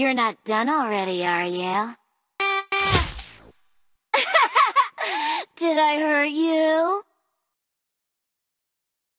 You're not done already, are you?